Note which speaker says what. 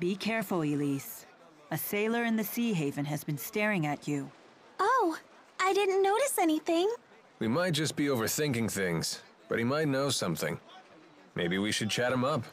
Speaker 1: Be careful, Elize. A sailor in the Sea Haven has been staring at you.
Speaker 2: Oh, I didn't notice anything.
Speaker 3: We might just be overthinking things, but he might know something. Maybe we should chat him up.